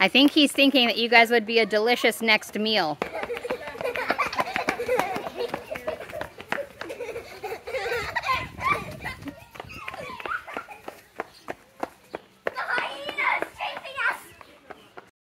I think he's thinking that you guys would be a delicious next meal.